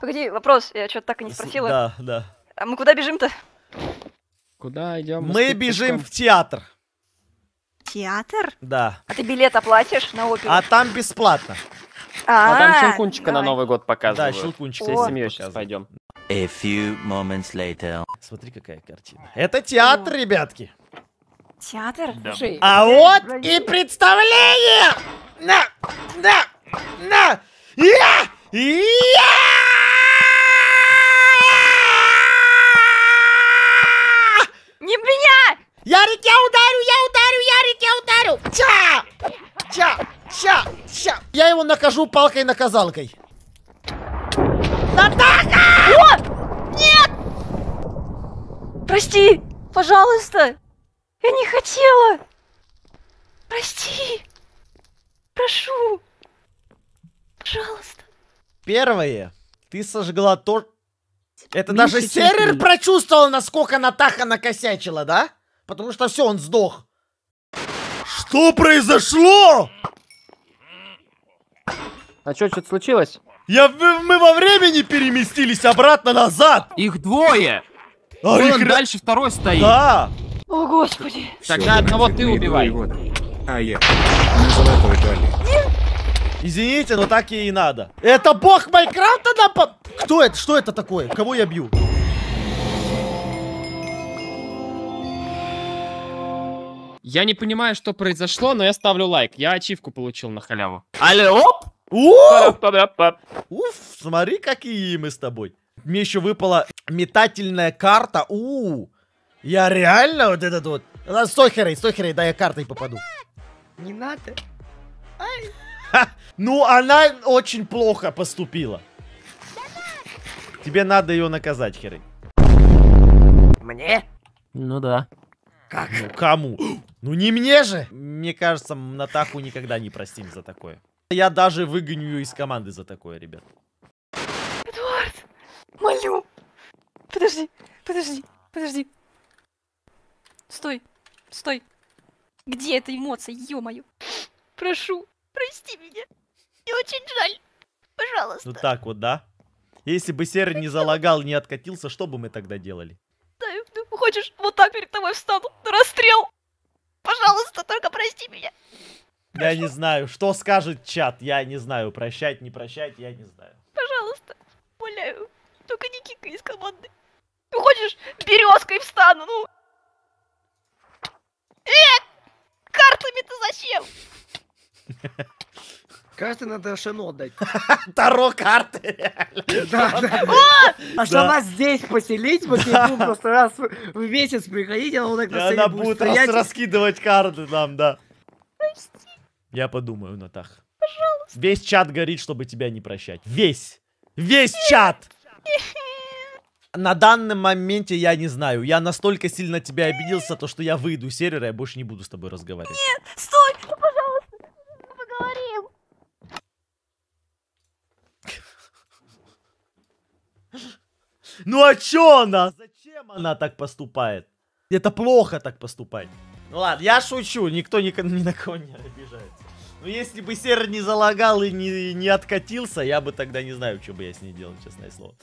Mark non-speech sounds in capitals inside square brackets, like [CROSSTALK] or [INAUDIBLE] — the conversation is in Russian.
Погоди, вопрос, я что-то так и не спросила. Да, да. А мы куда бежим-то? Куда идем? Мы бежим в театр. Театр? Да. А ты билет оплатишь на оперу? А там бесплатно. А там А, щелкунчика на. Новый год Да, показывают. щелкунчик. Всей семьей сейчас пойдем. A few moments later. Смотри, какая картина. Это театр, ребятки. Театр? Да. Слушай, А вот и представление! На! На! На! Я! Я! не меня! Ярик, я ударю, я ударю, Ярик, я ударю! Ча! Ча! Ча! Ча! Я его накажу палкой-наказалкой. Натаха! Прости, пожалуйста. Я не хотела. Прости. Прошу. Пожалуйста. Первое. Ты сожгла то... Это Меньше, даже сервер ты. прочувствовал, насколько Натаха накосячила, да? Потому что все, он сдох. Что произошло? А что, что-то случилось? Я, мы, мы во времени переместились обратно назад. Их двое! А Вон их он дальше второй стоит. Да. О, Господи. Тогда одного ты убивай. А я на золотой туалет. Извините, но так ей и надо. Это бог Майнкрафта нам по... Кто это? Что это такое? Кого я бью? Я не понимаю, что произошло, но я ставлю лайк. Я ачивку получил на халяву. Алло, оп! Уф, смотри, какие мы с тобой. Мне еще выпала метательная карта. У, я реально вот этот вот. Стой, Хэрей, стой, Хэрей, дай я картой попаду. Не надо. Ну, она очень плохо поступила. Тебе надо ее наказать, Хэрей. Мне? Ну да. Как? Ну, кому? [GASPS] Ну, не мне же. Мне кажется, Натаху никогда не простим за такое. Я даже выгоню ее из команды за такое, ребят. Эдуард, молю. Подожди, подожди, подожди. Стой, стой. Где эта эмоция, ё-моё? Прошу, прости меня. Мне очень жаль. Пожалуйста. Ну так вот, да? Если бы серый не залагал, не откатился, что бы мы тогда делали? Дай, ну, хочешь, вот так перед тобой встану на расстрел? Пожалуйста, только прости меня. Я не знаю, что скажет чат, я не знаю, прощать, не прощать, я не знаю. Пожалуйста, умоляю. Только не кикай из команды. Ну, хочешь, березкой встану, ну. Э! Картами-то зачем? Кажется, надо Шену отдать. [LAUGHS] Таро карты, реально. Да, да. А что Да. нас здесь поселить, мы нему просто раз в месяц приходить, она вот так она будет раскидывать карты нам, да. Я подумаю, Натах. Пожалуйста. Весь чат горит, чтобы тебя не прощать. Весь. Весь чат. [LAUGHS] На данном моменте я не знаю. Я настолько сильно тебя обиделся, то что я выйду из сервера, я больше не буду с тобой разговаривать. Стой, ну, пожалуйста. Поговорим. Ну а чё она? Зачем она так поступает? Это плохо так поступать. Ну ладно, я шучу, никто ни, ни на кого не обижается. Но если бы сервер не залагал и не, не откатился, я бы тогда не знаю, что бы я с ней делал, честное слово.